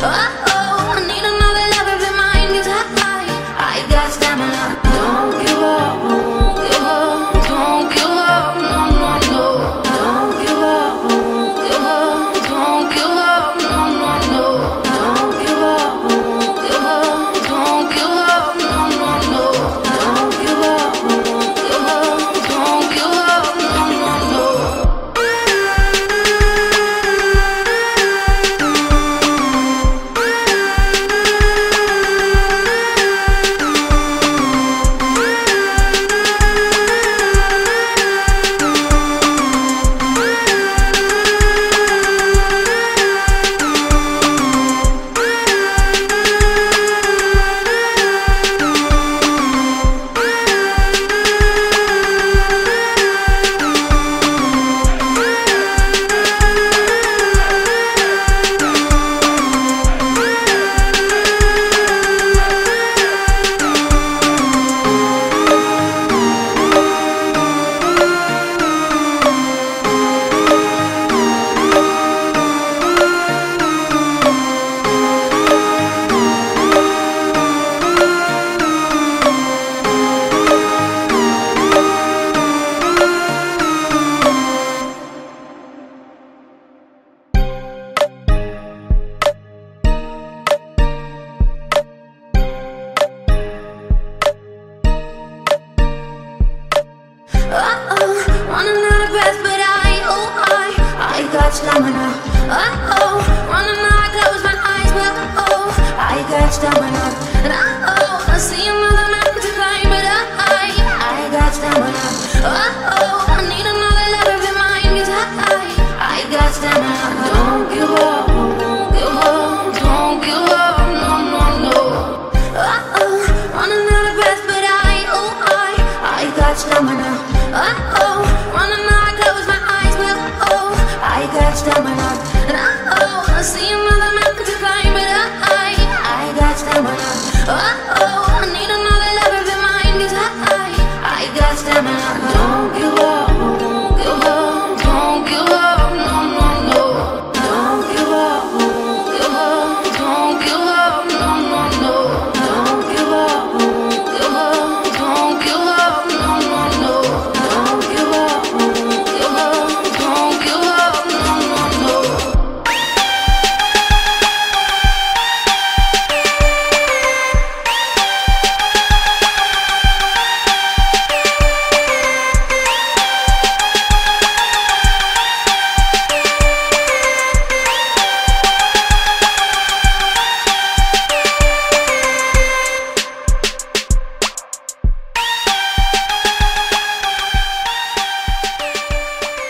Oh! stamina. Oh, oh, running I close my eyes, but oh, I got stamina.